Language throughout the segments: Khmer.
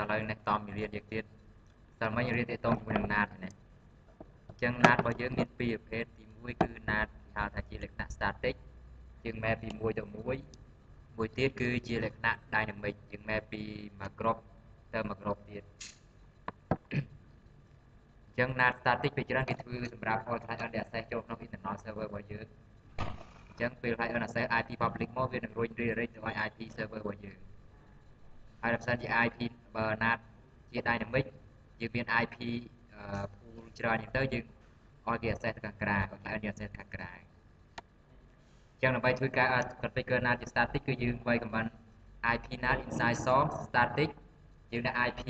ឥឡូវនេះតមរៀនទៀតទៀតតែមិញរៀនទាក់ទងជាមួយនឹង NAT នេះអញ្ចឹង NAT របស់យើងមានពីរប្រភេទទី1គឺ NAT គេហៅថាជាលក្ខណៈ static យើង map ពី1ទៅ1មួយទៀតគឺជាលក្ខណៈ dynamic យើង map ពីមួយក្រុមទៅមួយក្រុមទៀតអញ្ចឹង NAT static ពេលច្រើនគេធ្វើសម្រាប់ all client access ចូលក្នុង internal server របស់យើងអញ្ចឹងពេល client access IP public មកវានឹងរុញ redirect ទៅឲ្យ IP server របស់យើង ហើយបើសិនជា IP បើ NAT ជា dynamic យើងមាន IP pool ច្រើនអញ្ចឹងទៅយើងឲ្យគេ access ទៅខាងក្រៅឲ្យ client access ខាងក្រៅចឹងដើម្បីធ្វើការ configure NAT ជា static គឺយើងវាយ command IP NAT inside source static យើងដាក់ IP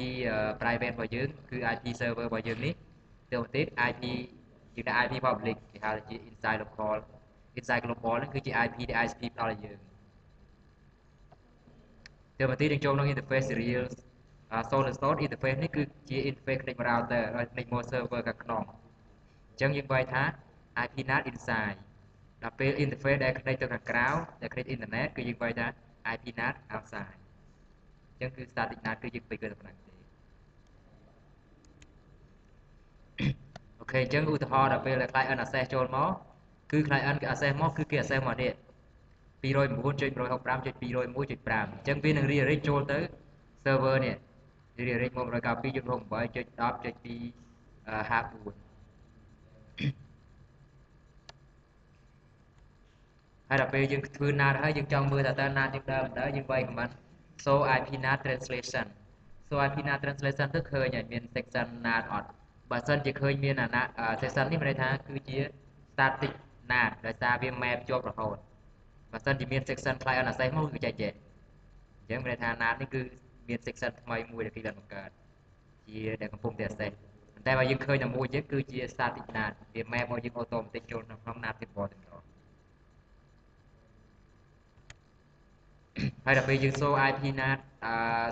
private របស់យើងគឺ IP server របស់យើងនេះទៅទៀត IP យើងដាក់ IP public គេហៅជា inside local inside global ហ្នឹងគឺជា IP ដែល ISP ផ្ដល់ឲ្យយើង ទៅមកទៀតយើងចូលក្នុង interface serial Solid Source interface នេះគឺជា interface connect router ហើយ connect មក server ខាងក្នុងអញ្ចឹងយើងវាយថា IP NAT inside ដល់ពេល interface ដែល connect ទៅខាងក្រៅដែល connect internet គឺយើងវាយថា IP NAT outside អញ្ចឹងគឺ static NAT គឺយើងពេកគឺតែប៉ុណ្ណឹងទេអូខេអញ្ចឹងឧទាហរណ៍ដល់ពេល client access ចូលមកគឺ client គេ access មកគឺគេ access មកនេះ 209.165.201.5អញ្ចឹងវានឹង redirect ចូលទៅ server នេះ redirect មក192.68.10.254ហើយដល់ពេលយើងធ្វើ NAT ហើយយើងចង់មើលថាតើ NAT យើងដើមដើយើងវាយ command so IP NAT translation so IP NAT translation ទៅឃើញហើយមាន section NAT អត់បើសិនជាឃើញមានអា section នេះមានន័យថាគឺជា static NAT ដោយសារវា map ជាប់រហូត បើសិនជាមាន section client access មកគឺចេះចេះអញ្ចឹងមានន័យថា NAT នេះគឺមាន section ថ្មីមួយដែលគេបានបង្កើតជាដែលកំពុងតែ access ប៉ុន្តែបើយើងឃើញតែមួយទៀតគឺជា static NAT វា map មកយើង automatic ចូលក្នុង NAT ទីបទាំងអស់ហើយដល់ពេលយើងសូ IP NAT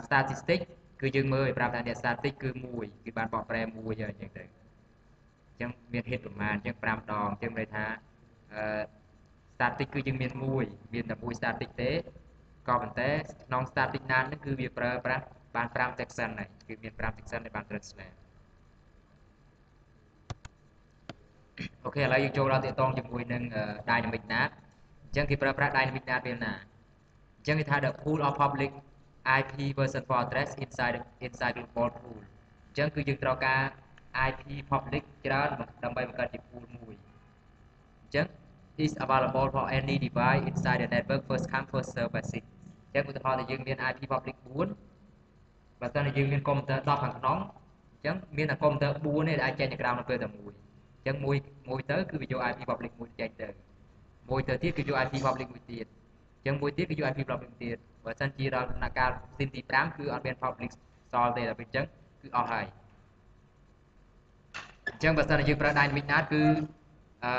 statistic គឺយើងមើលឲ្យប្រាប់ថាអ្នក static គឺ1គឺបានបកប្រែ1ហើយអញ្ចឹងទៅអញ្ចឹងមាន hit ប្រមាណអញ្ចឹង5ដងអញ្ចឹងន័យថាអឺ static គឺយើងមាន1មានតែមួយ static ទេក៏ប៉ុន្តែក្នុង static NAT ហ្នឹងគឺវាប្រើប្រាស់បាន5 section ហើយគឺមាន5 section ដែលបាន translate អូខេឥឡូវយើងចូលដល់ទាក់ទងជាមួយនឹង dynamic NAT អញ្ចឹងគេប្រើប្រាស់ dynamic NAT ពេលណាអញ្ចឹងគេថា the pool of public IP version for address inside inside global pool អញ្ចឹងគឺយើងត្រូវការ IP public ច្រើនដើម្បីបង្កើតជា pool មួយអញ្ចឹង is available for any device inside the network first come first serve basis អញ្ចឹងឧទាហរណ៍ថាយើងមាន IP public 4បើសិនជាយើងមានកុំព្យូទ័រ10ខាងក្នុងអញ្ចឹងមានតែកុំព្យូទ័រ4ទេដែលអាចចេញទៅក្រៅនៅពេលតែមួយអញ្ចឹងមួយមួយទៅគឺវាយក IP public មួយចេញទៅមួយទៅទៀតគឺយក IP public មួយទៀតអញ្ចឹងមួយទៀតគឺយក IP public ទៀតបើសិនជាដល់ដំណាក់កាលស៊ីនទី5គឺអត់មាន public សល់ទេដល់ពេលអញ្ចឹងគឺអស់ហើយអញ្ចឹងបើសិនជាយើងប្រើ dynamic NAT គឺអឺ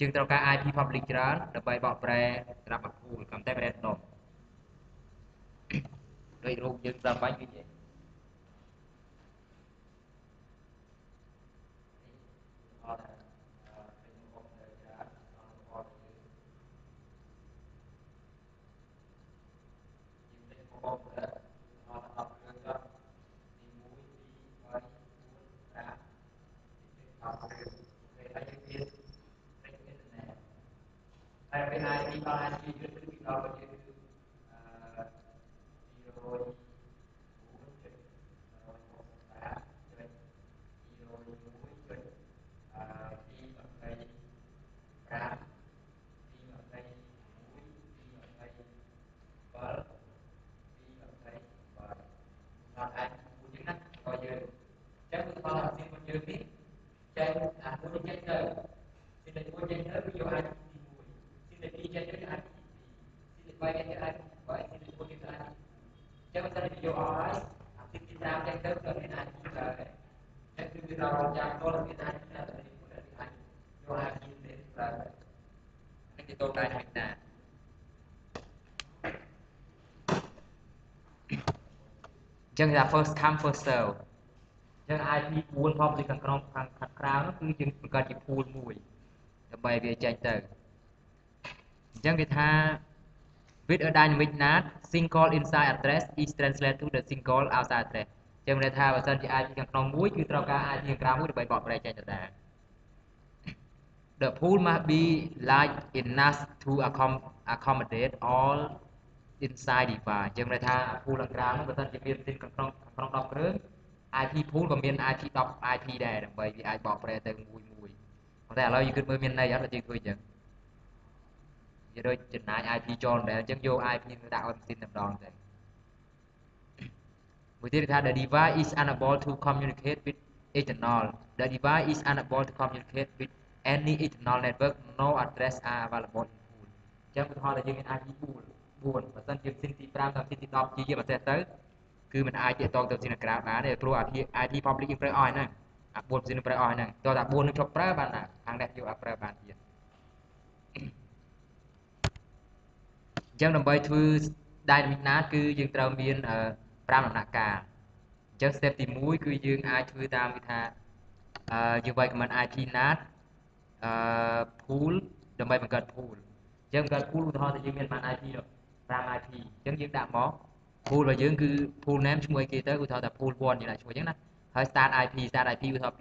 យើងត្រូវការ IP public ច្រើនដើម្បីបកប្រែសម្រាប់ pool កំតែ random ដោយរូបយើងតាមបាញ់ គឺនិយាយហើយពេលណា ទីដល់អាជីវកម្មគឺដល់យើងចឹងថា first come first serve ចឹង IP 4 public ខាងក្នុងខាងខាងក្រៅនោះគឺយើងបង្កើតជា pool មួយដើម្បីវាចេញទៅអញ្ចឹងគេថា with a dynamic NAT single inside address is translated to the single outside address ចឹងមានន័យថាបើសិនជា IP ខាងក្នុងមួយគឺត្រូវការ IP ខាងក្រៅមួយដើម្បីបកប្រែចេញទៅដែរ The pool must be large enough to accommodate all inside device ចឹងន័យថា pool ខាងក្រៅនោះបើសិនជាមានស៊ីនខាងក្នុងខាងក្នុង10គ្រឿង IP pool ក៏មាន IP 10 IP ដែរដើម្បីវាអាចបកប្រែទៅមួយមួយប៉ុន្តែឥឡូវយើងគិតមើលមានន័យអត់យើងធ្វើអញ្ចឹងវាដូចចំណាយ IP ចូលដែរអញ្ចឹងយក IP ទៅដាក់ឲ្យម៉ាស៊ីនតែម្ដងទៅ មួយទៀតថា the device is unable to communicate with external the device is unable to communicate with any external network no address are available in pool អញ្ចឹងឧទាហរណ៍ថាយើងមាន IP pool 4បើសិនជាម៉ាស៊ីនទី5ដល់ម៉ាស៊ីនទី10ជាជាប្រទេសទៅគឺมันអាចទាក់ទងទៅម៉ាស៊ីនក្រៅបានទេព្រោះ IP IP public យើងប្រើអស់ហ្នឹងអា4ម៉ាស៊ីនប្រើអស់ហ្នឹងតោះតែ4នឹងជប់ប្រើបានណាខាងនេះយកអាចប្រើបានទៀតអញ្ចឹងដើម្បីធ្វើ dynamic NAT គឺយើងត្រូវមាន 5ដំណាក់កាលអញ្ចឹង step ទី1គឺយើងអាចធ្វើតាមវាថាអឺយើងវាយ command IP NAT អឺ pool ដើម្បីបង្កើត pool អញ្ចឹងបង្កើត pool ឧទាហរណ៍ថាយើងមាន command IP 5 IP អញ្ចឹងយើងដាក់មក pool របស់យើងគឺ pool name ឈ្មោះអីគេទៅឧទាហរណ៍ថា pool 1យើងដាក់ឈ្មោះអញ្ចឹងណាហើយ start IP start IP ឧទាហរណ៍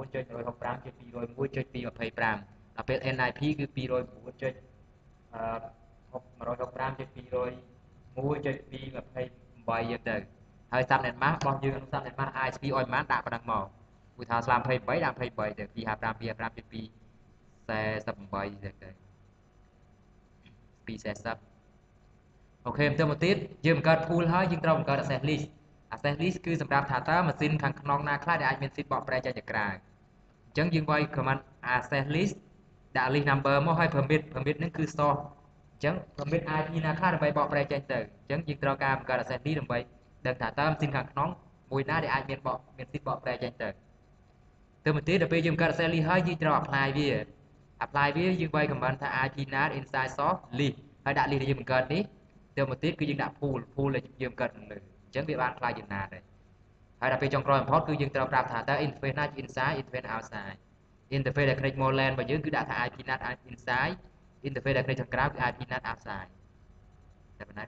209.165.201.225ដល់ពេល NIP គឺ209.165.201.228 អញ្ចឹងទៅហើយ subnet mask របស់យើងក្នុង subnet mask ISP ឲ្យប៉ុន្មានដាក់ប៉ុណ្ណឹងមកឧទាហរណ៍ស្លាម28ដាក់28ទៅ255 255 48ទៅ240អូខេបន្តមកទៀតយើងបង្កើត pool ហើយយើងត្រូវបង្កើត access list access list គឺសម្រាប់ថាតើម៉ាស៊ីនខាងក្នុងណាខ្លះដែលអាចមានសិទ្ធិបកប្រែចេញទៅក្រៅអញ្ចឹងយើងវាយ command access list ដាក់ list number មកហើយ permit permit ហ្នឹងគឺ source អញ្ចឹង permit IP ណាខ្លះដើម្បីបកប្រែចេញទៅអញ្ចឹងយើងត្រូវការបង្កើត access list ដើម្បីដឹងថាតើម៉ាស៊ីនខាងក្នុងមួយណាដែលអាចមានបកមានសិទ្ធិបកប្រែចេញទៅទៅមកទៀតដល់ពេលយើងបង្កើត access list ហើយយើងត្រូវ apply វា apply វាយើងវាយ command ថា IP NAT inside source list ហើយដាក់ list ដែលយើងបង្កើតនេះទៅមកទៀតគឺយើងដាក់ pool pool ដែលយើងបង្កើតនៅលើអញ្ចឹងវាបានខ្លាយជាណាដែរហើយដល់ពេលចុងក្រោយបំផុតគឺយើងត្រូវប្រាប់ថាតើ interface ណាជា inside interface outside interface ដែល connect មក LAN របស់យើងគឺដាក់ថា IP NAT inside interface ដែល connect ខាងក្រៅគឺ IP NAT outside តែប៉ុណ្ណា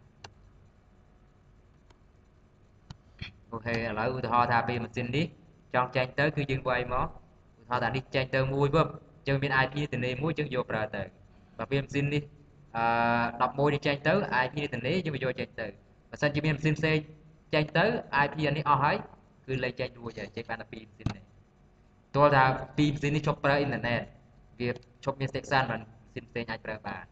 អូខេឥឡូវឧទាហរណ៍ថាពេលម៉ាស៊ីននេះចង់ចេញទៅគឺយើងវាយមកឧទាហរណ៍ថានេះចេញទៅមួយពឹបអញ្ចឹងមាន IP ទនេមួយអញ្ចឹងយកប្រើទៅបើពេលម៉ាស៊ីននេះអឺ11នេះចេញទៅ IP ទនេយើងយកចេញទៅបើសិនជាមានម៉ាស៊ីនផ្សេងចេញទៅ IP អានេះអស់ហើយគឺលេខចេញរួចហើយចេញបានតែ2ម៉ាស៊ីននេះទោះថា2ម៉ាស៊ីននេះឈប់ប្រើអ៊ីនធឺណិតវាឈប់មាន section បានម៉ា ស៊ីនផ្សេងអាចប្រើបាន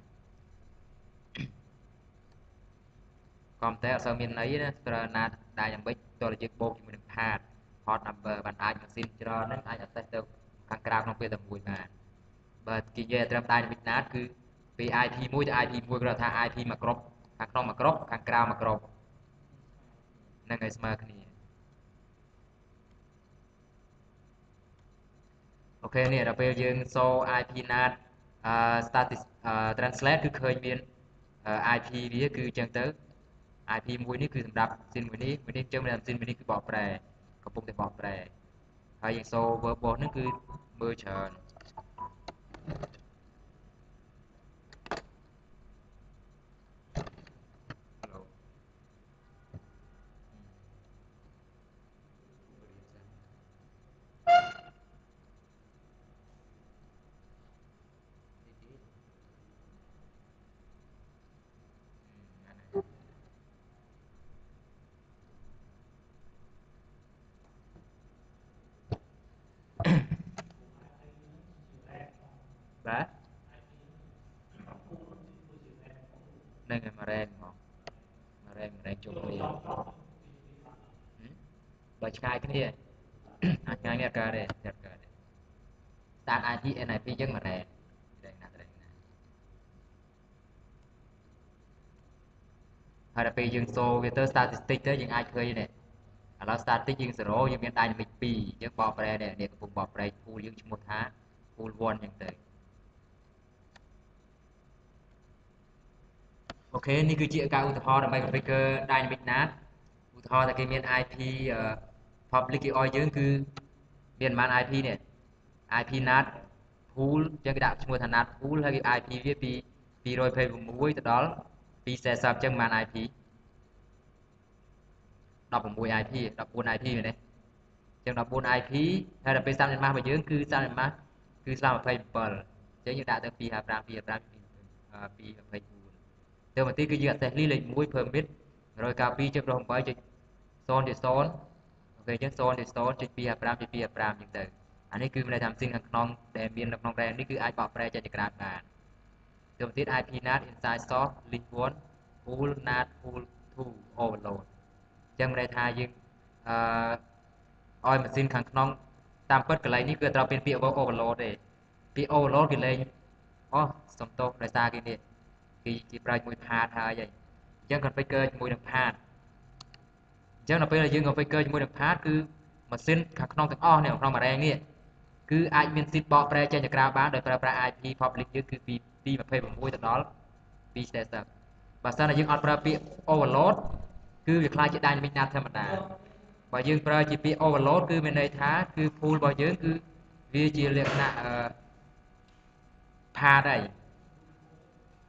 កុំព្យូទ័រអត់សូវមានន័យណាប្រើណាដែរយ៉ាងម៉េចតើយើងបូកជាមួយនឹង pad port number បានអាចម៉ាស៊ីនច្រើនហ្នឹងអាច access ទៅខាងក្រៅក្នុងពេលតែមួយបានបើគេនិយាយត្រឹម dynamic NAT គឺពី IP មួយទៅ IP មួយគាត់ថា IP មួយក្រុមខាងក្នុងមួយក្រុមខាងក្រៅមួយក្រុមនឹងឲ្យស្មើគ្នាអូខេនេះដល់ពេលយើងសូ IP NAT អឺ static translate គឺឃើញមាន IP វាគឺអញ្ចឹងទៅ IP មួយនេះគឺសម្រាប់ស៊ីនមួយនេះមួយនេះអញ្ចឹងមានស៊ីនមួយនេះគឺបកប្រែកំពុងតែបកប្រែហើយយើងសូ verb របស់នេះគឺមើលច្រើនបាទនឹងឯមករ៉ែងមករ៉ែងរ៉ែងជុំគ្នាបើឆ្ងាយ គ្នាអាចឆ្ងាយនេះអត់កើតទេអត់កើតទេ start IP NIP យើងមករ៉ែងរ៉ែងណារ៉ែងណាហើយដល់ពេលយើងសូវាទៅ statistic ទៅយើងអាចឃើញនេះឥឡូវ static យើង0យើងមាន dynamic 2យើងបកប្រែនេះនេះកំពុងបកប្រែ pool យើងឈ្មោះថា pool 1អញ្ចឹងទៅអូខេនេះគឺជាការឧទាហរណ៍ដើម្បី configure dynamic NAT ឧទាហរណ៍ថាគេមាន IP public គេឲ្យយើងគឺមានប៉ុន្មាន IP នេះ IP NAT pool អញ្ចឹងគេដាក់ឈ្មោះថា NAT pool ហើយគេ IP វាពី226ទៅដល់240ចឹងប៉ុន្មាន IP 16 IP 14 IP មែនទេចឹង14 IP ហើយដល់ពេល30ម៉ាស់របស់យើងគឺ30ម៉ាស់គឺស្មើ27ចឹងយើងដាក់ទៅ255 255 224ទៅមកទីគឺយើង access list លេខ1 permit 192.8.0.0 អូខេចឹង0.0.255.255ចឹងទៅអានេះគឺមានន័យថាម៉ាស៊ីនខាងក្នុងដែលមាននៅក្នុង RAM នេះគឺអាចបកប្រែចេញទៅក្រៅបានទៅទៀត IP NAT inside source link 1 pool NAT pool 2 overload ចឹងមានន័យថាយើងអឺឲ្យម៉ាស៊ីនខាងក្នុងតាមពិតកន្លែងនេះគឺត្រូវមានពាក្យ overload ទេពាក្យ overload គេលេងអូសំទោសដោយសារគេនេះគេគេប្រើជាមួយ pad ហើយអញ្ចឹង configure ជាមួយនឹង pad អញ្ចឹងដល់ពេលដែលយើង configure ជាមួយនឹង pad គឺម៉ាស៊ីនខាងក្នុងទាំងអស់នេះក្នុង array នេះគឺអាចមានសិទ្ធិបកប្រែចេញទៅក្រៅបានដោយប្រើប្រាស់ IP public យើងគឺពី226ទៅដល់240បើសិនតែយើងអត់ប្រើពាក្យ overload គឺវាខ្លាចជា dynamic NAT ធម្មតាបើយើងប្រើជាពាក្យ overload គឺមានន័យថាគឺ pool របស់យើងគឺវាជាលក្ខណៈអឺផាតហើយ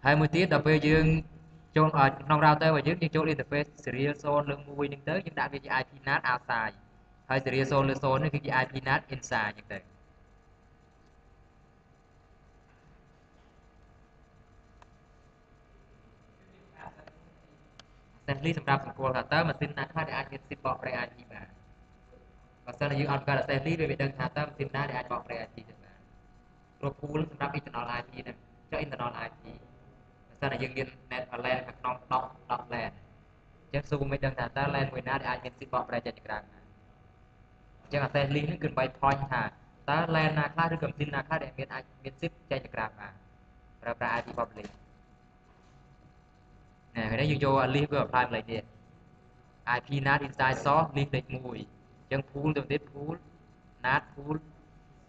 ហើយមួយទៀតដល់ពេលយើង ចូលក្នុង router របស់យើងយើងចូល interface serial zone លើមួយហ្នឹងទៅយើងដាក់វាជា IP NAT outside ហើយ serial zone លើ zone នេះគឺជា IP NAT inside អញ្ចឹងទៅសេសលីសម្រាប់សង្កល់ថាតើម៉ាស៊ីនណាខ្លះដែលអាចមានសិទ្ធិបកប្រែ IP បានបើសិនជាយើងអត់កើតសេសលីវាវាដឹងថាតើម៉ាស៊ីនណាដែលអាចបកប្រែ IP ទៅបានព្រោះ pool សម្រាប់ internal IP ហ្នឹងចុះ internal IP បើសិនជាយើងមាន net LAN ខាងក្នុង10 10 LAN អញ្ចឹងស៊ូមិនដឹងថាតើ LAN មួយណាដែលអាចមានសិទ្ធិបកប្រែចេញទៅក្រៅបានអញ្ចឹង access link នេះគឺដើម្បី point ថាតើ LAN ណាខ្លះឬក៏ម៉ាស៊ីនណាខ្លះដែលមានអាចមានសិទ្ធិចេញទៅក្រៅបានប្រើប្រាស់ IP public ណែនេះយើងយក list វា apply ម្លេចទៀត IP NAT inside source list លេខ1អញ្ចឹង pool ទៅទៀត pool NAT pool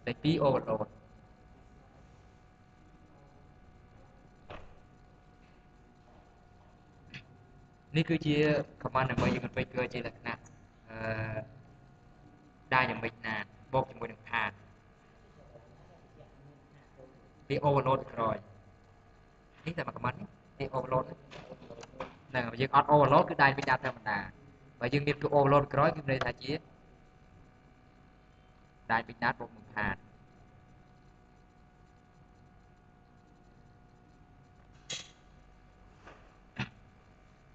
លេខ2 overload នេះគឺជា command ដើម្បីយើង configure ជាលក្ខណៈអឺ dynamic NAT បូកជាមួយនឹង path ពី overload ក្រោយនេះតែមួយ command នេះពី overload ហ្នឹងយើងអត់ overload គឺ dynamic data ធម្មតាបើយើងមានគឺ overload ក្រោយគឺមានន័យថាជា dynamic data បូកនឹងខា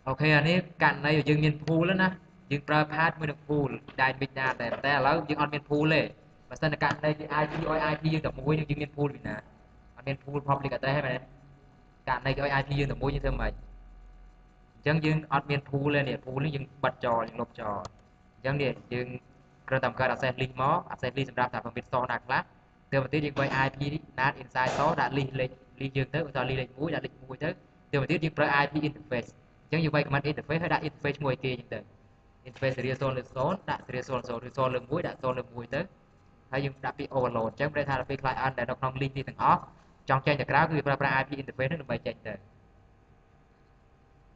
អូខេអានេះករណីយើងមាន pool ណាយើងប្រើ path មួយនឹង pool dynamic data តែតែឥឡូវយើងអត់មាន pool ទេបើសិនតែករណីគេ IP ឲ្យ IP យើងតែមួយនឹងយើងមាន pool ពីណាអត់មាន pool public address ទេមែនករណីគេឲ្យ IP យើងតែមួយយើងធ្វើម៉េចអញ្ចឹងយើងអត់មាន pool ទេនេះ pool នេះយើងបិទចោលយើងលុបចោលអញ្ចឹងនេះយើងគ្រាន់តែបង្កើត access list មក access list សម្រាប់ថា permit source ណាខ្លះទៅមកទៀតយើងបើ IP NAT inside source ដាក់ list លេខ list យើងទៅឧទាហរណ៍ list លេខ1ដាក់លេខ1ទៅទៅមកទៀតយើងប្រើ IP interface អញ្ចឹងយើងវាយ command interface ហើយដាក់ interface ឈ្មោះឲ្យគេអញ្ចឹងទៅ interface serial zone លើ zone ដាក់ serial zone zone ឬ zone លើ1ដាក់ zone លើ1ទៅហើយយើងដាក់ពី overload អញ្ចឹងប្រែថាដល់ពេល client ដែលនៅក្នុង list នេះទាំងអស់ចង់ចេញទៅក្រៅគឺប្រើប្រាស់ IP interface នឹងដើម្បីចេញទៅ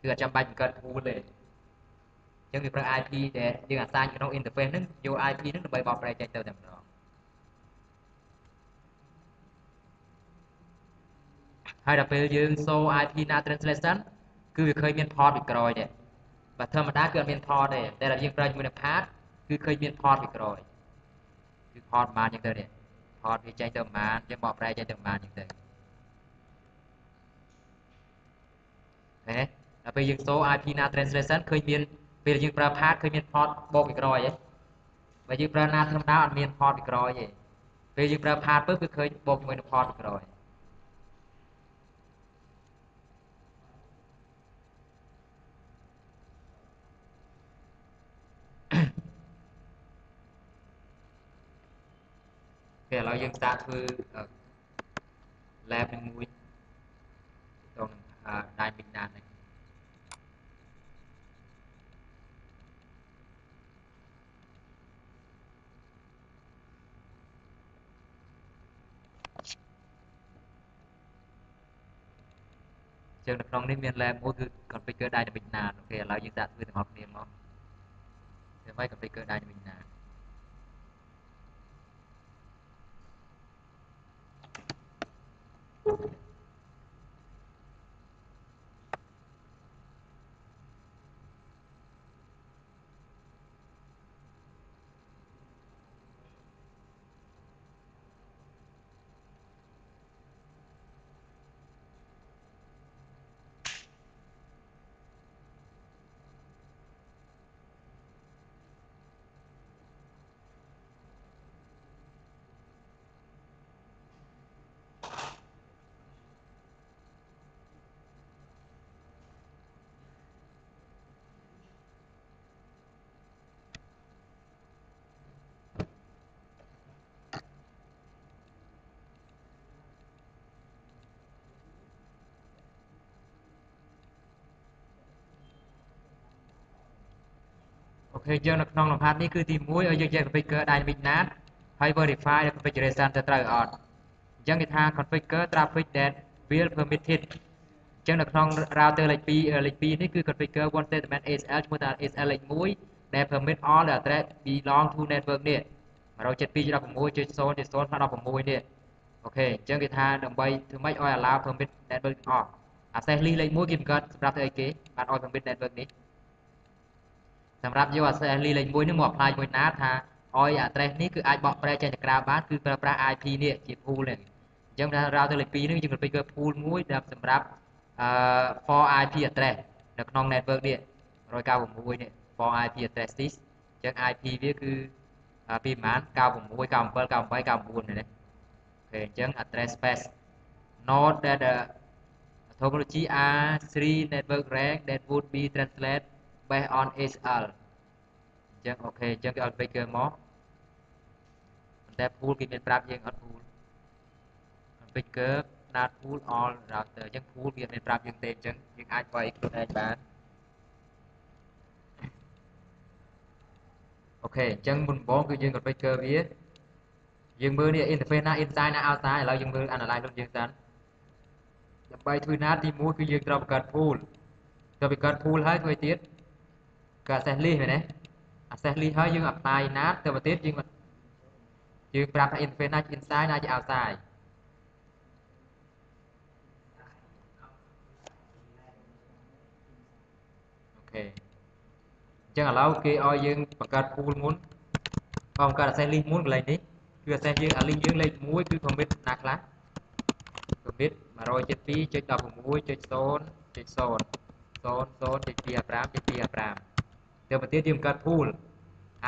គឺអត់ចាំបាច់បង្កើត pool ទេអញ្ចឹងវាប្រើ IP ដែលយើងអាសាញក្នុង interface ហ្នឹងយក IP ហ្នឹងដើម្បីបកប្រែចេញទៅតែម្ដងហើយដល់ពេលយើងសូ IP NAT translation គឺវាឃើញមាន port ពីក្រោយដែរបើធម្មតាគឺអត់មាន port ទេតែដល់យើងប្រើជាមួយនឹង path គឺឃើញមាន port ពីក្រោយគឺ port ប៉ុន្មានអញ្ចឹងទៅនេះ port វាចេញទៅប៉ុន្មានយើងបកប្រែចេញទៅប៉ុន្មានអញ្ចឹងទៅឃើញទេដល់ពេលយើងសូ IP NAT translation ឃើញមានពេលយើងប្រើ path ឃើញមាន port បូកពីក្រោយហ៎បើយើងប្រើ NAT ធម្មតាអត់មាន port ពីក្រោយទេពេលយើងប្រើ path ពើគឺឃើញបូកជាមួយនឹង port ពីក្រោយគេ ឥឡូវយើងស្ដាប់ធ្វើ lab មួយទៅនឹង dynamic NAT នេះចឹងនៅក្នុងនេះមាន lab មួយគឺ configure dynamic NAT អូខេឥឡូវយើងដាក់ធ្វើទាំងអស់គ្នាមកធ្វើម៉េច configure dynamic NAT ខេយើងនៅក្នុងលំហាត់នេះគឺទី1ឲ្យយើងចេះ configure dynamic NAT ហើយ verify configuration ទៅត្រូវអត់អញ្ចឹងគេថា configure traffic that will permitted អញ្ចឹងនៅក្នុង router លេខ2លេខ2នេះគឺ configure one statement ASL ឈ្មោះថា ASL លេខ1ដែល permit all the address belong to network នេះ172.16.0.0.16នេះអូខេអញ្ចឹងគេថាដើម្បីធ្វើម៉េចឲ្យ allow permit network អស់ access list លេខ1គេបង្កើតសម្រាប់ធ្វើអីគេបានឲ្យ permit network នេះ សម្រាប់យក access list លេខ1នេះមក apply មួយណាថាឲ្យ address នេះគឺអាចបកប្រែចេញទៅក្រៅបានគឺប្រើប្រាស់ IP នេះជា pool នេះអញ្ចឹងថា router លេខ2នេះយើង configure pool មួយដែលសម្រាប់អឺ for IP address នៅក្នុង network នេះ196នេះ for IP address this អញ្ចឹង IP វាគឺពីប្រហែល96 97 98 99នេះអូខេអញ្ចឹង address space node that the topology are 3 network rank that would be translated based on SL អញ្ចឹងអូខេអញ្ចឹងគេឲ្យ figure មកតែ pool គេមានប្រាប់យើងអត់ pool figure not pool all router អញ្ចឹង pool វាមានប្រាប់យើងទេអញ្ចឹងយើងអាចវាយខ្លួនឯងបានអូខេអញ្ចឹងមុនដំបូងគឺយើង configure វាយើងមើលនេះ interface ណា inside ណា outside ឥឡូវយើងមើល analyze ខ្លួនយើងសិនដើម្បីធ្វើណាទី1គឺយើងត្រូវបង្កើត pool ទៅបង្កើត pool ហើយធ្វើឲ្យទៀត គឺ access list មែនទេ access list ហើយយើង apply ណាទៅទៅទៀតយើងយើងប្រាប់ថា interface ណាជា inside ណាជា outside អូខេអញ្ចឹងឥឡូវគេឲ្យយើងបង្កើត pool មុនក៏បង្កើត access list មុនកន្លែងនេះគឺ access យើង link យើងលេខ1គឺ commit ណាខ្លះ commit 172.10.0.0.0.255.255 ទៅប្រទេសយើងបង្កើត pool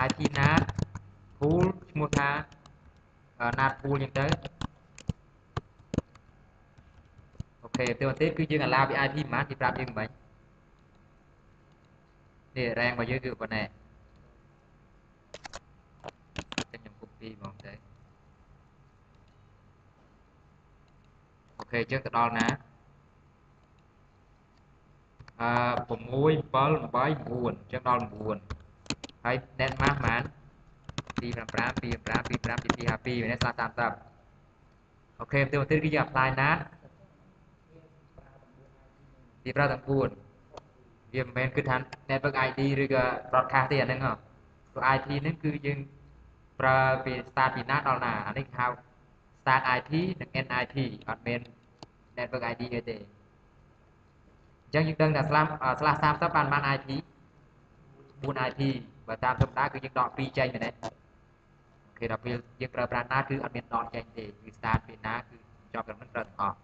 IP NAT pool ឈ្មោះថា NAT pool អញ្ចឹងទៅអូខេទៅប្រទេសគឺយើង allow ពី IP ប៉ុន្មានគេប្រាប់យើងមិននេះ rank របស់យើងគឺប៉ុណ្ណេះខ្ញុំ copy ហ្មងទៅអូខេអញ្ចឹងទៅដល់ណា អឺ6 7 8 9អញ្ចឹងដល់9ហើយ net mass ប៉ុន្មាន255 255 255 252មែនទេស្លា30អូខេទៅទៅគឺយើង apply ណាទី5ទាំង4វាមិនមែនគឺថា network ID ឬក៏ broadcast ទេអាហ្នឹងហ៎ព្រោះ IP ហ្នឹងគឺយើងប្រើពី start ពីណាដល់ណាអានេះហៅ start IP និង end IP អត់មាន network ID អីទេ អញ្ចឹងយើងដឹងថាស្លាប់ស្លាស់30បានបាន IP 4 IP បើតាមធម្មតាគឺយើងដក2ចេញមែនទេអូខេដល់ពេលយើងប្រើប្រាស់ណាគឺអត់មានដកចេញទេគឺ start ពីណាគឺចប់ត្រឹមហ្នឹងត្រូវទាំងអស់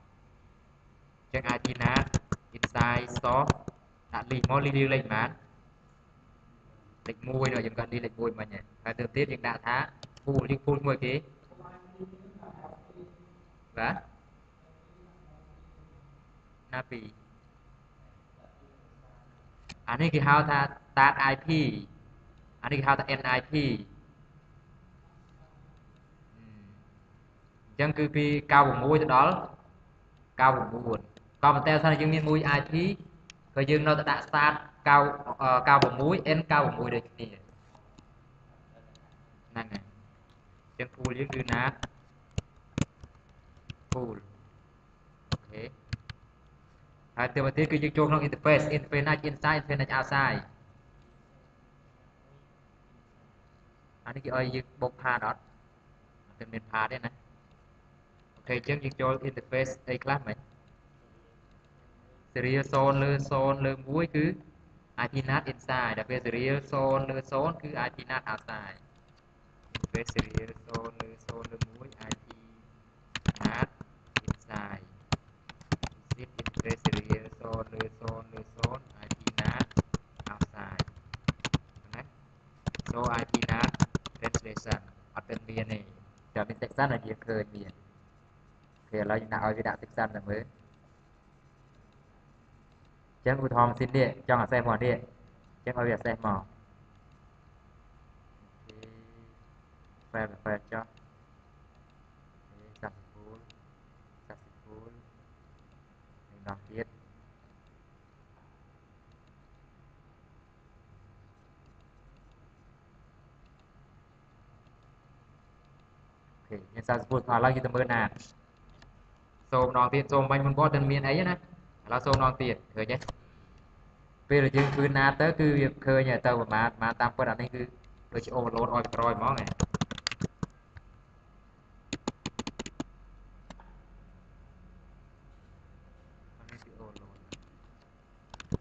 អញ្ចឹង IP ណា inside store ដាក់លីមកលីលីលេខប៉ុន្មានលេខ1ដល់យើងកាត់លីលេខ1មិញហើយទៅទៀតយើងដាក់ថាពូលយើងពូលមួយគេបាទណាពី អានេះគេហៅថា start IP អានេះគេហៅថា NIP អញ្ចឹងគឺពី96ទៅដល់99ក៏ប៉ុន្តែថាយើងមានមួយ IP ក៏យើងនៅតែដាក់ start 96 n 96 ដូចគ្នាហ្នឹងហើយចឹង pool យើងគឺណា pool អូខេ ហើយទៅទៀតគឺយើងចូលក្នុង interface interface ណា inside interface ណា outside អានេះគេឲ្យយើងបុកផាតអត់អត់មានផាតទេណាអូខេអញ្ចឹងយើងចូល interface អីខ្លះមិន serial 0លើ0លើ1គឺ IP NAT inside ដល់ពេល serial 0លើ0គឺ IP NAT outside ពេល serial 0លើ0លើ1 IP NAT inside នេះ interface serial 0លើ0លើ0 IP NAT outside ណា so IP NAT translation អត់ទាន់មានទេចាំមាន section ដែលយើងឃើញមានគេឥឡូវយើងដាក់ឲ្យវាដាក់ section ទៅមើលចឹងឧទាហរណ៍ម៉ាស៊ីននេះចង់ access មកនេះចឹងឲ្យវា access មកអូខេ file file ចុះសាសិពូលសាសិពូលនេះដល់ទៀត ខេយើងសាកសួរថាឥឡូវយើងទៅមើលណាសូមម្ដងទៀតសូមបាញ់មុនគាត់មិនមានអីណាឥឡូវសូមម្ដងទៀតឃើញទេពេលដែលយើងគឺណាទៅគឺវាឃើញទៅប្រមាណប្រមាណតាមពិតអានេះគឺដូចជា overload អោយក្រោយហ្មងហ៎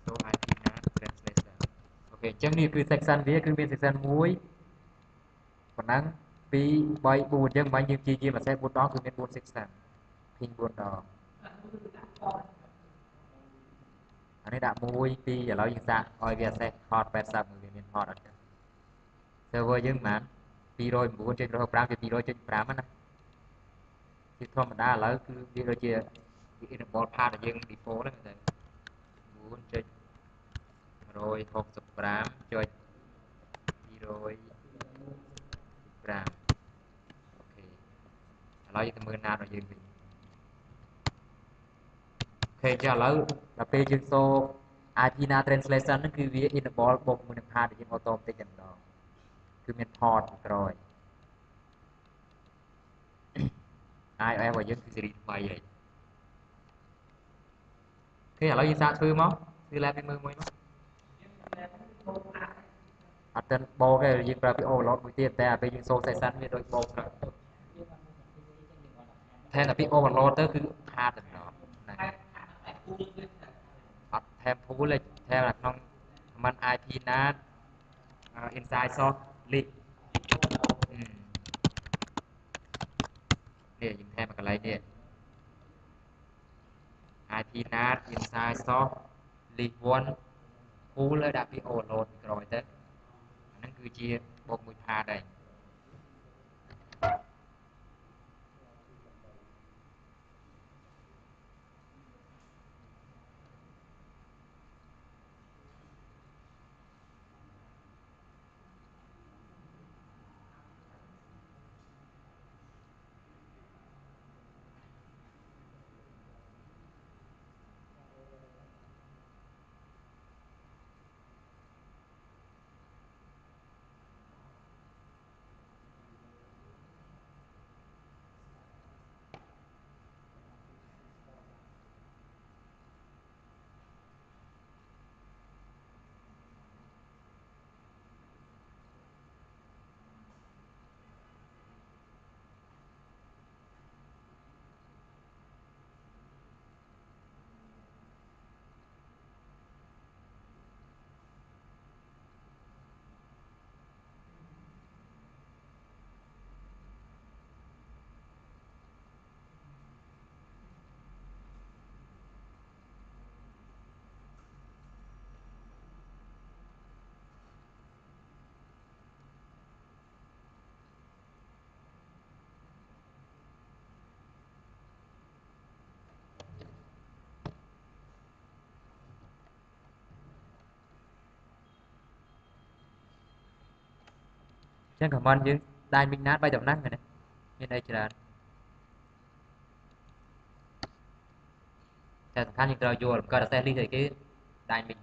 ចូល IP NAT translation អូខេអញ្ចឹងនេះគឺ section វាគឺមាន section 1ប៉ុណ្ណឹង 2 3 4អញ្ចឹងមិនយើងជាជាមួយសេស4ដងគឺមាន4 section ពី4ដងអានេះដាក់1 2ឥឡូវយើងសាកឲ្យវាសេសថត80វាមានថតអត់ចឹង server យើងប្រហែល209.65ជា200.5ណាជាធម្មតាឥឡូវគឺវាដូចជា enable path ដែលយើង default ហ្នឹងតែ9.165.200.5 ឥឡូវយើងទៅមើលណាតរបស់យើងវិញអូខេចាឥឡូវដល់ពេលយើងសូ IP na translation ហ្នឹងគឺវា enable បូកមួយនឹង path ដែលយើង automatic តែម្ដងគឺមាន port ក្រោយ iOS របស់យើងគឺ series 3ហើយអូខេឥឡូវយើងសាកធ្វើមកគឺ lab ពីមើលមួយមកអត់ទាន់បោកទេយើងប្រើពី overload មួយទៀតតែពេលយើងសូ session វាដូចបោក ទៅថែមតែពី overload ទៅគឺខាតតែម្ដងហ្នឹងអត់ថែម pool ទេថែមនៅក្នុង command IP NAT inside source list នេះយើងថែមកកន្លែងនេះ IP NAT inside source list 1 pool ហើយដាក់ពី overload ពីក្រោយទៅអាហ្នឹងគឺជាបូកមួយផាតហើយ ចឹង comment យើង Dynamic 3តំណែងមែនទេមានអីច្រើនតែសំខាន់យើងត្រូវយល់កើត access list អីគេ Dynamic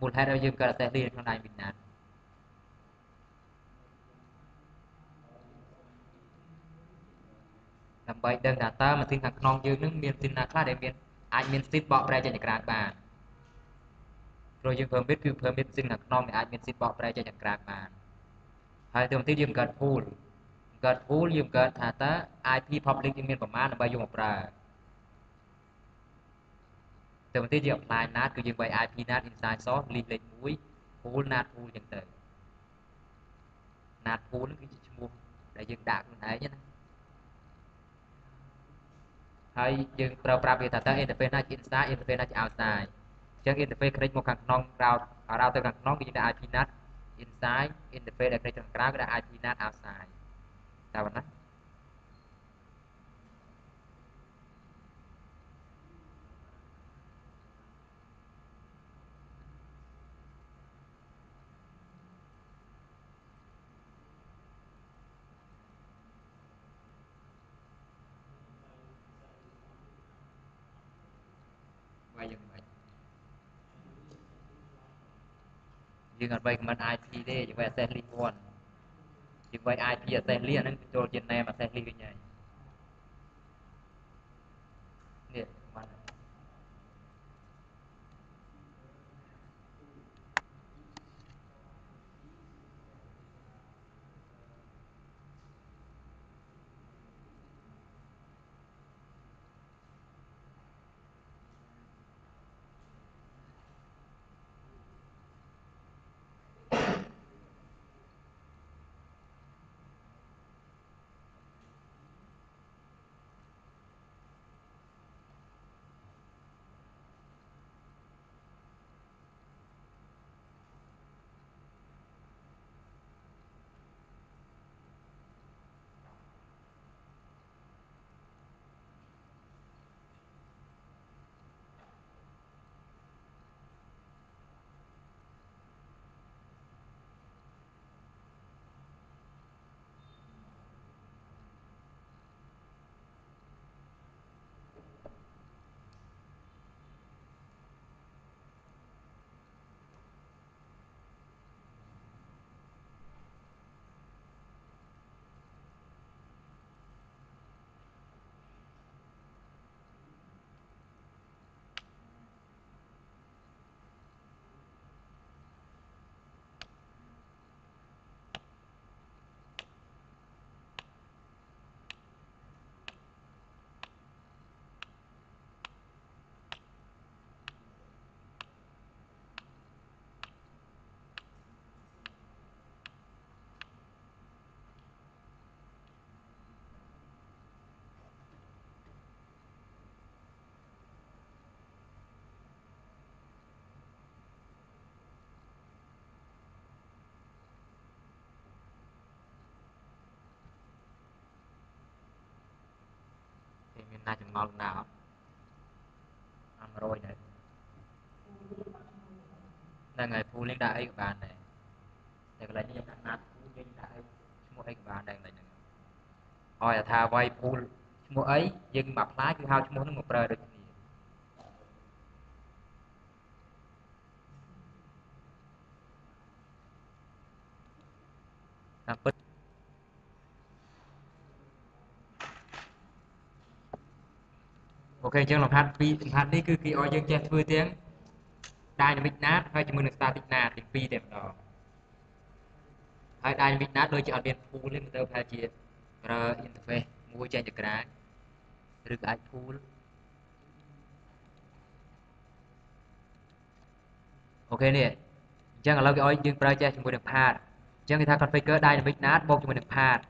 មូលហេតុឲ្យយើងកើត access list ក្នុង Dynamic ដើម្បីដឹងថាតើម៉ាស៊ីនខាងក្នុងយើងនឹងមានទីណាខ្លះដែលមានអាចមាន seed បកប្រែចេញទៅក្រៅបាន ព្រោះយើង permit គឺ permit ស៊ីនខាងក្នុងដែលអាចមានស៊ីនបោកប្រែចេញខាងក្រៅបានហើយទៅទៀតយើងបង្កើត pool បង្កើត pool យើងបង្កើតថាតើ IP public យើងមានប្រមាណដើម្បីយកមកប្រើទៅទៀតយើង apply NAT គឺយើងវាយ IP NAT inside source list លេខ1 pool NAT pool ចឹងទៅ NAT pool ហ្នឹងគឺជាឈ្មោះដែលយើងដាក់ខ្លួនឯងណាហើយយើងប្រើប្រាស់វាថាតើ interface ណាជា inside interface ណាជា outside ចឹង interface connect មកខាងក្នុង route route ទៅខាងក្នុងគឺយើងដាក់ IP NAT inside interface ដែល connect ខាងក្រៅគឺដាក់ IP NAT outside យើងអត់បី comment IP ទេយើងវា access link 1ជាវាយ IP access list អាហ្នឹងចូលជា name access list វិញហើយ គេមានណាចំណល់ណាអត់អត់100នៅហ្នឹងហើយ pool នេះដាក់អីក៏បានដែរតែកន្លែងនេះខ្ញុំដាក់ណាត់ pool យើងដាក់អីឈ្មោះអីក៏បានដែរកន្លែងហ្នឹងឲ្យថាវាយ pool ឈ្មោះអីយើងមក apply គឺហៅឈ្មោះហ្នឹងមកប្រើដូចគ្នាតាមពិត អូខេអញ្ចឹងលំហាត់ពីរលំហាត់នេះគឺគេឲ្យយើងចេះធ្វើទាំង dynamic NAT ហើយជាមួយនឹង static NAT ទាំងពីរតែម្ដងហើយ dynamic NAT ដូចជាអត់មាន pool ទេទៅប្រហែលជាប្រើ interface មួយចេញទៅក្រៅឬក៏អាច pool អូខេនេះអញ្ចឹងឥឡូវគេឲ្យយើងប្រើចេះជាមួយនឹង path អញ្ចឹងគេថា configure dynamic NAT បូកជាមួយនឹង path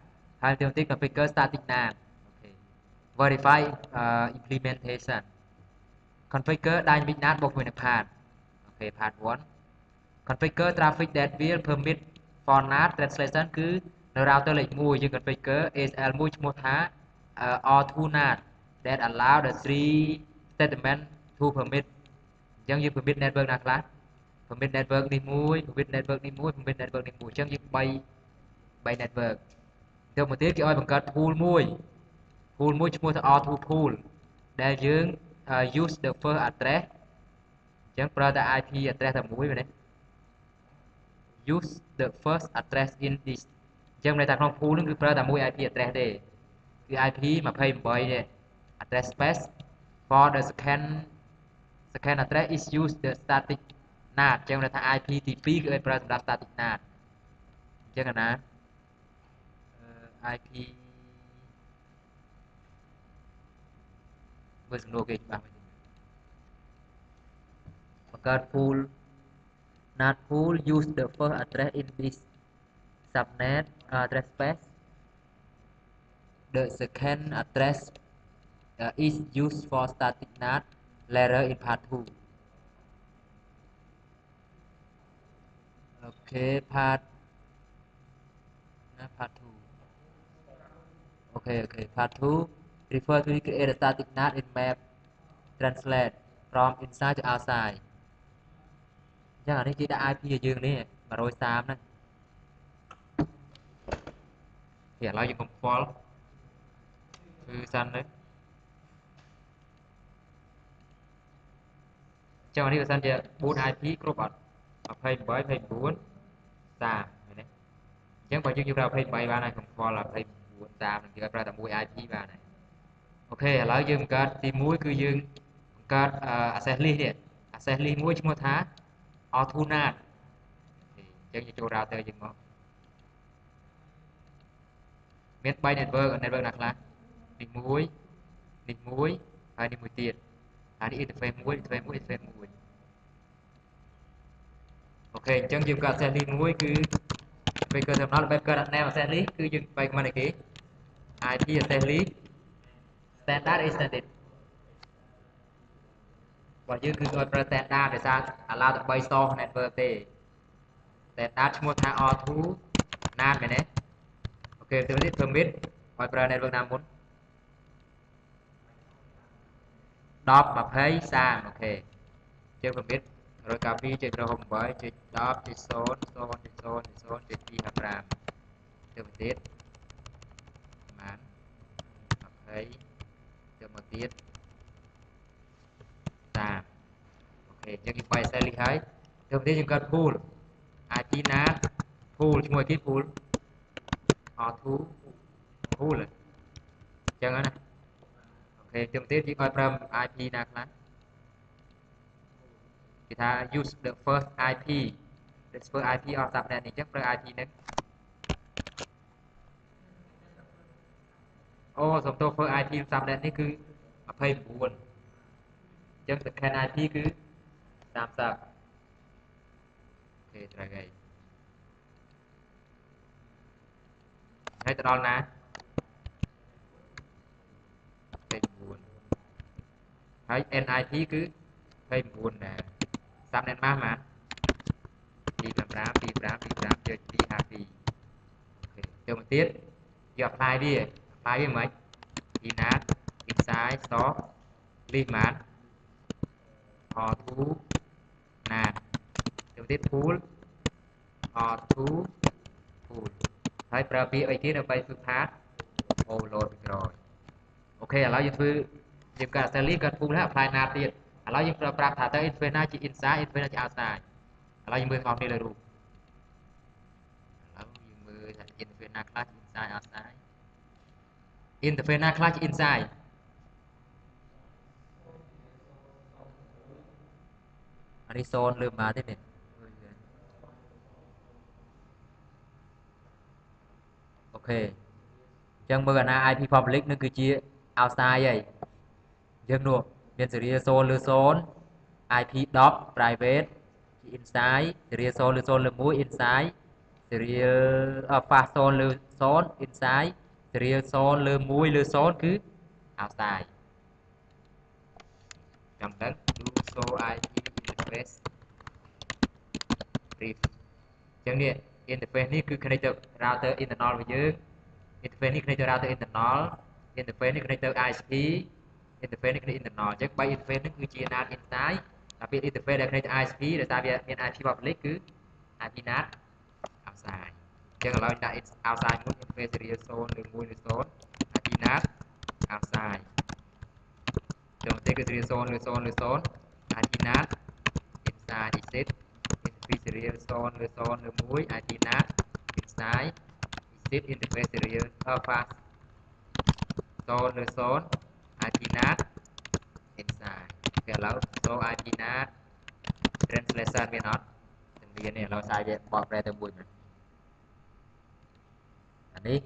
ហើយទីបន្តិច configure static NAT អូខេ verify uh, implementation configure dynamic NAT បូកជាមួយនឹង path អូខេ path 1 configure traffic that will permit for NAT translation គឺនៅ router លេខ1យើង configure ASL មួយឈ្មោះថា uh, R2 NAT that allow the three statement to permit អញ្ចឹងយើង permit network ណាខ្លះ permit network នេះមួយ permit network នេះមួយ permit network នេះមួយអញ្ចឹងយើង3 3 network ទៅមកទៀតគេឲ្យបង្កើត pool មួយ pool មួយឈ្មោះថា R2 pool ដែលយើង uh, use the first address អញ្ចឹងប្រើតែ IP address តែមួយមែនទេ use the first address in this អញ្ចឹងន័យថាក្នុង pool ហ្នឹងគឺប្រើតែមួយ IP address ទេគឺ IP 28ទេ address space for the second second address is use the static NAT អញ្ចឹងន័យថា IP ទី2គឺឲ្យប្រើសម្រាប់ static NAT អញ្ចឹងណាអឺ IP ត pool NAT pool use the first address in this subnet address space. The second address uh, is used for static NAT later in part 2 okay part ណា part 2 okay okay part 2 refer to create a static NAT in map translate from inside to outside អញ្ចឹងអានេះគេដាក់ IP ឲ្យយើងនេះ130ហ្នឹងពីឥឡូវយើងកុំខ្វល់គឺសិនទៅចឹងអានេះបើសិនជា4 IP គ្រប់អត់28 29 30មែនទេអអញ្ចឹងបើយើងយកប្រើ28បានហើយកុំខ្វល់29តាមនឹងយើងប្រើតែមួយ IP បានហើយ អូខេឥឡូវយើងបង្កើតទី1គឺយើងបង្កើត access list នេះ access list មួយឈ្មោះថា autonat អញ្ចឹងយើងចូល router យើងមកមាន3 network network ណាខ្លះនេះមួយនេះមួយហើយនេះមួយទៀតហើយនេះ interface មួយ interface មួយ interface មួយអូខេអញ្ចឹងយើងកើត set list មួយគឺ Baker terminal បែបកើត name set list គឺយើងបែកមកនេះគេ IP set list standard extended បើយើងគឺឲ្យប្រើ standard ដោយសារ allow តែ3 source network ទេ standard ឈ្មោះថា R2 NAT មែនទេអូខេទៅនេះ permit ឲ្យប្រើ network ណាមុន10 20 30អូខេជើង permit 192ចុច168ចុច10ចុច0 0ចុច0ចុច0ចុច255ទៅទៀតបាន20ទៅ មកទៀត30អូខេអញ្ចឹងយើងបាយ cell លីហើយទៅទៀតយើងកើត pool IP NAT pool ឈ្មោះគេ pool R2 pool អញ្ចឹងណាអូខេទៅទៀតយើងឲ្យប្រើ IP ណាខ្លះគេថា use the first IP the first IP of subnet នេះអញ្ចឹងប្រើ IP នេះអូសំទោស first IP subnet នេះគឺ 29អញ្ចឹង second IP គឺ30អូខេត្រូវហើយហើយទៅដល់ណា29ហើយ NIP គឺ29ដែរសាប់ណែនម៉ាស់ម៉ា255 25 25ចុច252អូខេចូលមកទៀតយក apply វា apply វាមិន inat inside stock list ម៉ាត់ r2 nat ចូលទៀត pool r2 pool ហើយប្រើពាក្យអីទៀតដើម្បីធ្វើ path overload ពីក្រោយអូខេឥឡូវយើងធ្វើយើងកាត់ cell កាត់ pool ហើយ apply nat ទៀតឥឡូវយើងប្រើប្រាប់ថាទៅ interface ណាជា inside interface ណាជា outside ឥឡូវយើងមើលអស់នេះលើរូបឥឡូវយើងមើលថា interface ណាខ្លះជា inside outside interface ណាខ្លះជា inside អានេះសូនលើមកទេនេះអូខេអញ្ចឹងមើលអាណា IP public នឹងគឺជា outside ហើយយើងនោះមានសេរី0លើ0 IP 10 private ជា inside សេរី0លើ0លើ1 inside សេរី fast 0លើ0 inside សេរី0លើ1លើ0គឺ outside ចាំដឹង do so IP interface brief អញ្ចឹងនេះ interface នេះគឺ connect ទៅ router internal របស់យើង interface នេះ connect ទៅ router internal interface នេះ connect ទៅ ISP interface នេះគឺ internal អញ្ចឹង3 interface នេះគឺជា NAT inside តែពាក្យ interface ដែល connect ISP ដោយសារវាមាន IP public គឺ IP NAT outside អញ្ចឹងឥឡូវដាក់ outside មួយ interface serial 0ឬ1ឬ0 IP NAT outside ចុងទីគឺ serial 0ឬ0ឬ0 IP NAT inside exit interface serial 0ឬ0ឬ1 IP NAT inside exit interface serial fast 0ឬ0 IP NAT inside គេឥឡូវ so IP NAT translation មានអត់មាននេះឥឡូវសាយវាបកប្រែទៅមួយមើលអានេះ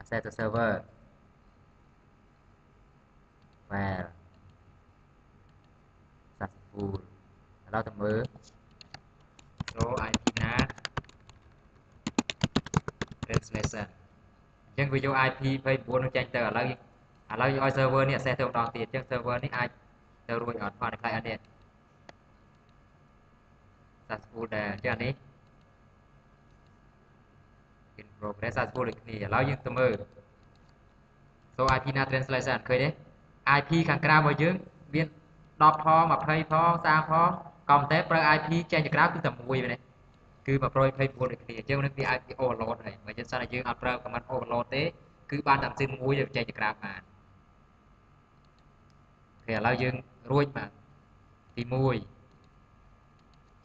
access to server file successful ឥឡូវទៅមើល so IP NAT translation អញ្ចឹងវាយក IP 24នោះចេញទៅឥឡូវឥឡូវយើងឲ្យ server នេះ access ទៅម្ដងទៀតអញ្ចឹង server នេះអាចទៅរួចអត់ផងខ្លាចអត់នេះ successful ដែរអញ្ចឹងអានេះ in progress successful ដូចគ្នាឥឡូវយើងទៅមើល so IP na translation ឃើញទេ IP ខាងក្រៅរបស់យើងមាន10ផង20ផង30ផង ក៏ប៉ុន្តែប្រើ IP ចេញទៅក្រៅគឺតែមួយទេគឺ124ដូចគ្នាអញ្ចឹងនេះវា IP overload ហើយបើយើងសិនតែយើងអត់ប្រើ command overload ទេគឺបានតែស៊ីនមួយទៅចេញទៅក្រៅបានគេឥឡូវយើងរួចបាទទី1អញ្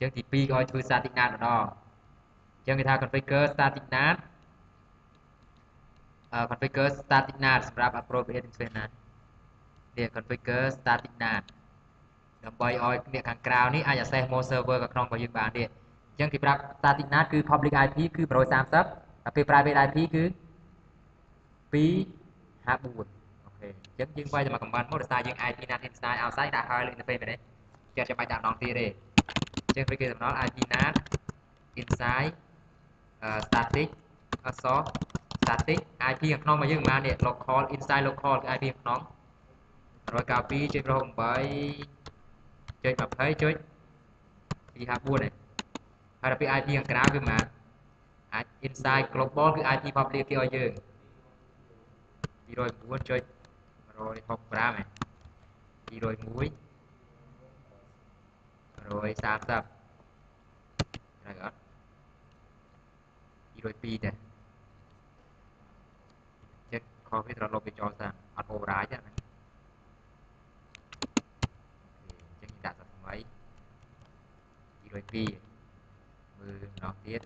ចឹងទី2ក៏ឲ្យធ្វើ static NAT ម្ដងអញ្ចឹងគេថា configure static NAT configure static NAT សម្រាប់ appropriate interface NAT នេះ configure static NAT ដើម្បីឲ្យអ្នកខាងក្រៅនេះអាច access more server ក៏ក្នុងរបស់យើងបានទៀតអញ្ចឹងគេប្រាប់ static NAT គឺ public IP គឺ130ហើយពេល private IP គឺ254អូខេអញ្ចឹងយើងវាយទៅមក command មកដោយសារយើង IP NAT inside outside ដាក់ high interface មែនទេចេះចាំបាច់ដាក់ដងទៀតទេអញ្ចឹងវាគេសំណល់ IP NAT inside uh, static source static IP ខាងក្នុងរបស់យើងប៉ុន្មាននេះ local inside local គឺ IP ខាងក្នុង192.8 ចុច20ចុច254នេះហើយដល់ពេល IP ខាងក្រៅគឺប៉ុន្មានអាច inside global គឺ IP public គេឲ្យយើង209.165ហ៎201 130ត្រូវអត់202ដែរចិត្តខុសវាត្រូវលុបវាចោលតាមអត់ override ទេណា 202មើលម្ដងទៀត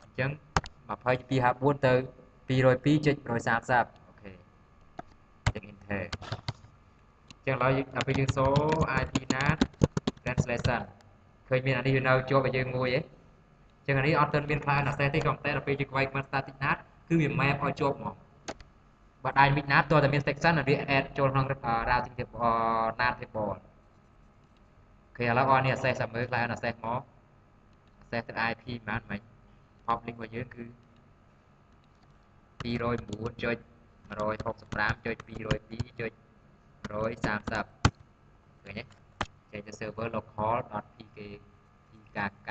អញ្ចឹង2254ទៅ202.130អូខេទាំង enter អញ្ចឹងឥឡូវដល់ពេលយើងសូ IP NAT translation ឃើញមានអានេះវានៅជាប់ឲ្យយើងមួយឯងអញ្ចឹងអានេះអត់ទាន់មាន client access ទេក៏តែដល់ពេលយើងវាយ command static NAT គឺវា map ឲ្យជាប់ហ្មង បើដៃមីណាតតើតែមាន section វា add ចូលក្នុង routing table NAT table អូខេឥឡូវអននេះ access មើល client access មក access ទៅ IP ប៉ុន្មានមិញ public របស់យើងគឺ209.165.202.130ឃើញទេចេញទៅ server local.pk pkk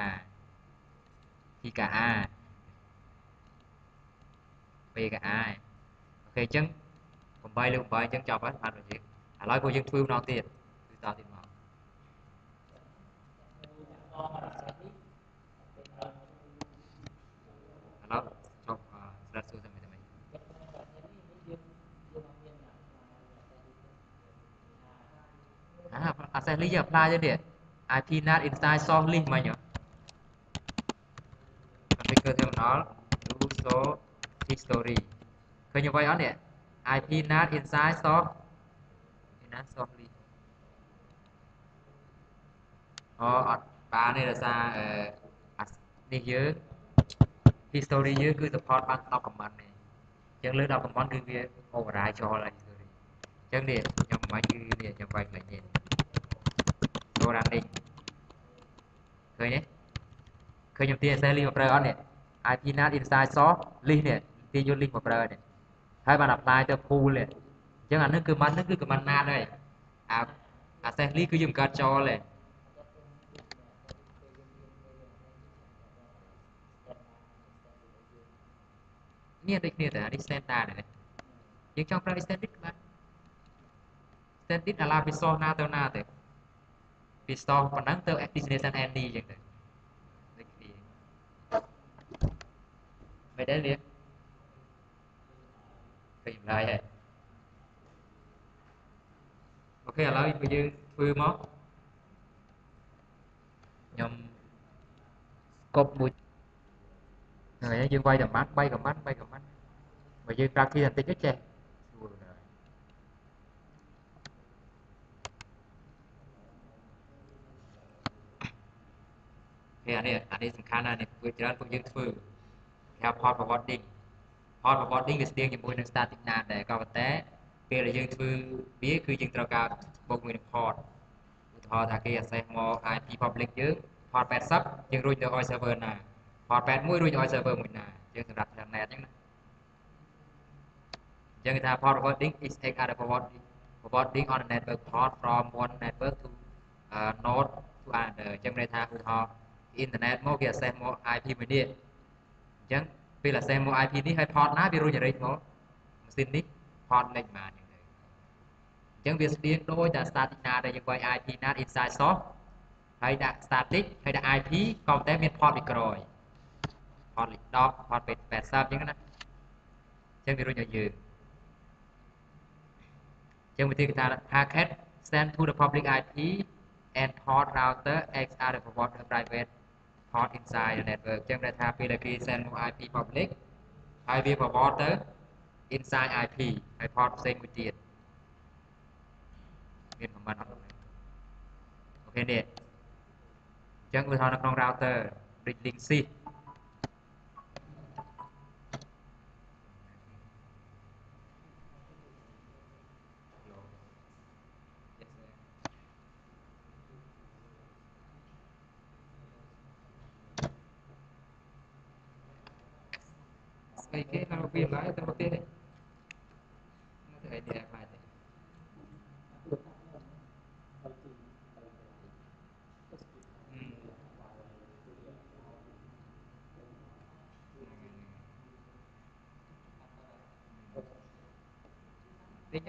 pka pka អូខេអញ្ចឹង8លើ8អញ្ចឹងចប់ហើយបានរបស់យើងឥឡូវពួកយើងធ្វើម្ដងទៀតគឺតទៀតមកឥឡូវចប់ស្ដាប់សួរតែមិនមិនអា access list យើង apply ទេនេះ IP NAT inside source list មិញហ៎ configure terminal do show history ឃើញអ្វីអត់នេះ IP NAT inside soft នេះណា soft list អូអត់បានទេដោយសារអឺនេះយើង history យើងគឺ support បាន10 command ទេអញ្ចឹងលើ10 command គឺវា override ចោលហើយ history អញ្ចឹងនេះខ្ញុំមិនគឺនេះខ្ញុំវាយលេខនេះ running ឃើញទេឃើញខ្ញុំទាញ access list មកប្រើអត់នេះ IP NAT inside soft list នេះទាញយក list មកប្រើនេះ ហើយបាន apply ទៅ pool ទេអញ្ចឹងអានេះគឺមិននេះគឺ command ណាតហើយអា access list គឺយើងបង្កើតចោលទេនេះដូចគ្នាតែអានេះ standard ទេយើងចង់ប្រើ standard បាន standard អាឡាពីសោះណាទៅណាទៅពីសោះប៉ុណ្ណឹងទៅ destination ND អញ្ចឹងទៅដូចគ្នាមិនដែរវា ឃើញម្ដាយហើយអូខេឥឡូវយើងធ្វើមកខ្ញុំកប់មួយហ្នឹងហើយយើងវាយតែម៉ាត់3កំម៉ាត់3កំម៉ាត់បើយើង practice បន្តិចទៅចេះស្រួលដែរហើយអានេះអានេះសំខាន់ណាស់នេះពួកច្រើនពួកយើងធ្វើគេហៅ port forwarding hot forwarding វាស្ទៀងជាមួយនឹង static NAT ដែរក៏ប៉ុន្តែពេលដែលយើងធ្វើវាគឺយើងត្រូវការបូកមួយនឹង port ឧទាហរណ៍ថាគេ access មក IP public យើង port 80យើងរួចទៅឲ្យ server ណា port 81រួចទៅឲ្យ server មួយណាយើងសម្រាប់ internet អញ្ចឹងណាអញ្ចឹងគេថា port forwarding is take other forwarding forwarding on a network port from one network to uh, node to another អញ្ចឹងន័យថាឧទាហរណ៍ internet មកគេ access មក IP មួយនេះអញ្ចឹង ពេលអាសេមក IP នេះហើយ port ណាវារុញរែកមកម៉ាស៊ីននេះ port លេខប៉ុន្មានអញ្ចឹងទៅអញ្ចឹងវាស្ទៀងដូចតែ static ណាដែលយើងវាយ IP ណា inside source ហើយដាក់ static ហើយដាក់ IP ក៏តែមាន port ពីក្រោយ port លេខ10 port 80អញ្ចឹងណាអញ្ចឹងវារុញឲ្យយើងអញ្ចឹងវិធីគេថា packet send to the public IP and port router x are the forward private hot inside the network ចឹងដែលថាពេលដែលគេ send មក IP public ហើយវា forward ទៅ inside IP ហើយ port ផ្សេងមួយទៀតមាន comment អត់អូខេនេះចឹងឧទាហរណ៍នៅក្នុង router bridge link 6 គេនៅវាឡើយទៅមកទៀតនេះទៅអីនេះខ្លាចទេតិច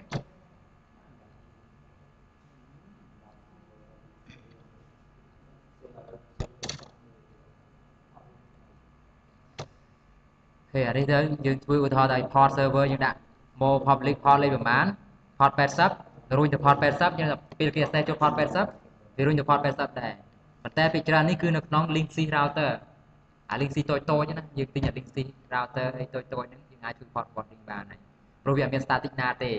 ហេអានេះទៅយើងធ្វើឧទាហរណ៍ដល់ port server យើងដាក់ mo public port លេខប្រមាណ port 80រុញទៅ port 80យើងពេលគេ access ចូល port 80វារុញទៅ port 80ដែរប៉ុន្តែពីច្រើននេះគឺនៅក្នុង link C router អា link C តូចតូចណាយើងទិញអា link C router អីតូចតូចហ្នឹងយើងអាចធ្វើ port forwarding បានហើយព្រោះវាអត់មាន static ណាទេ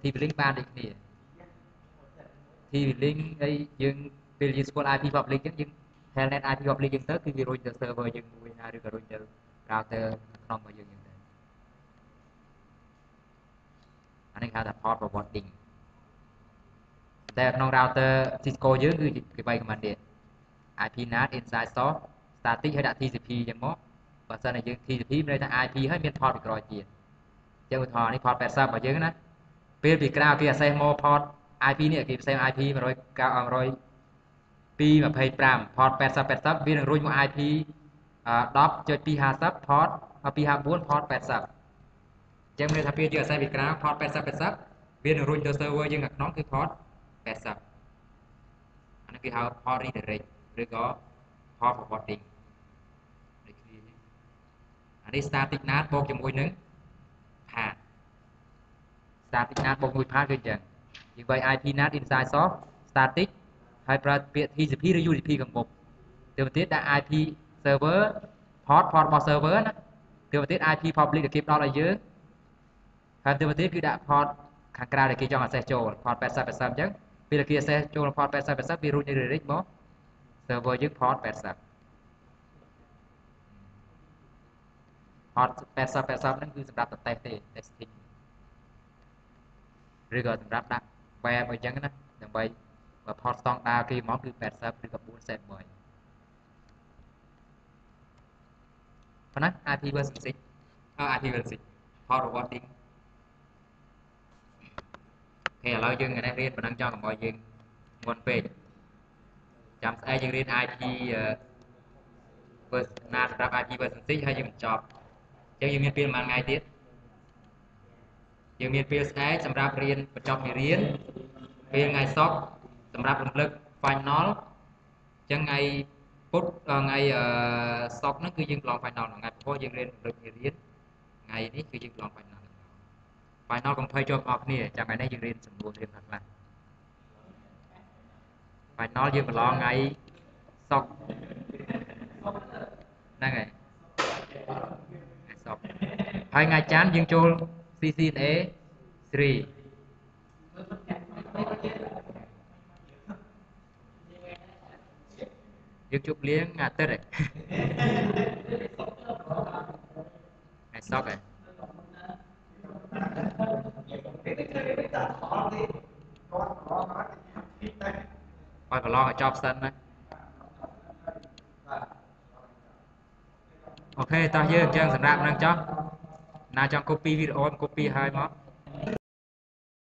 TP link បានដូចគ្នា TP link អីយើងពេលយើងស្គាល់ IP public អញ្ចឹងយើង telnet IP public យើងទៅគឺវារុញទៅ server យើងមួយណាឬក៏រុញទៅ router ក្នុងរបស់យើងអញ្ចឹងទៅអានេះគេហៅថា port forwarding តែក្នុង router Cisco យើងគឺគេបី command នេះ IP NAT inside source static ហើយដាក់ TCP អញ្ចឹងមកបើសិនតែយើង TCP មានន័យថា IP ហើយមាន port ពីក្រោយទៀតអញ្ចឹងឧទាហរណ៍នេះ port 80របស់យើងណាពេលពីក្រៅគេ access មក port IP នេះគេផ្សេង IP 100 100 225 port 80 80វានឹងរុញមក IP 10.250 port 254 port 80អញ្ចឹងមានថាពេលយើងអាស្រ័យពីក្រៅ port 80 80វានឹងរុញទៅ server យើងខាងក្នុងគឺ port 80អានេះគេហៅ port redirect ឬក៏ port forwarding ដូចគ្នាអានេះ static NAT បូកជាមួយនឹង path static NAT បូកមួយ path គឺអញ្ចឹងយើងវាយ IP NAT inside source static ហើយប្រើពាក្យ TCP ឬ UDP ខាងមុខទៅទៀតដាក់ IP server port port របស់ server ណាទៅទៀត IP public ដែលគេផ្ដល់ឲ្យយើងហើយទៅទៀតគឺដាក់ port ខាងក្រៅដែលគេចង់ access ចូល port 80 80អញ្ចឹងពេលគេ access ចូល port 80 80វារួច redirect មក server យើង port 80 port 80 80ហ្នឹងគឺសម្រាប់តេស្តទេ testing ឬក៏សម្រាប់ដាក់ web អញ្ចឹងណាដើម្បីបើ port ស្តង់ដារគេមកគឺ80ឬក៏471 ប៉ុណ្ណា IP version 6អឺ IP version 6 port forwarding អូខេឥឡូវយើងនេះរៀនប៉ុណ្ណឹងចង់កុំឲ្យយើងមុនពេកចាំស្អែកយើងរៀន IP version ណាសម្រាប់ IP version 6ហើយយើងបញ្ចប់អញ្ចឹងយើងមានពេលប្រហែលថ្ងៃទៀតយើងមានពេលស្អែកសម្រាប់រៀនបញ្ចប់មេរៀនពេលថ្ងៃសុក្រសម្រាប់រំលឹក final អញ្ចឹងថ្ងៃ ពុធថ្ងៃសុក្រហ្នឹងគឺយើងប្រឡង final ថ្ងៃពុធយើងរៀនរំលឹកមេរៀនថ្ងៃនេះគឺយើងប្រឡង final final កុំភ័យជាប់អស់គ្នាចាំថ្ងៃនេះយើងរៀនចំនួនរៀនខ្លះខ្លះ final យើងប្រឡងថ្ងៃសុក្រហ្នឹងហើយថ្ងៃសុក្រហើយថ្ងៃច័ន្ទយើងចូល CCNA 3 យើងជប់លៀងអាទិត្យឯងឯសក់ឯងបើប្រឡងឲ្យចប់សិនណាអូខេតោះយើងអញ្ចឹងសម្រាប់នឹងចុះណាចង់ copy វីដេអូ copy ឲ្យមក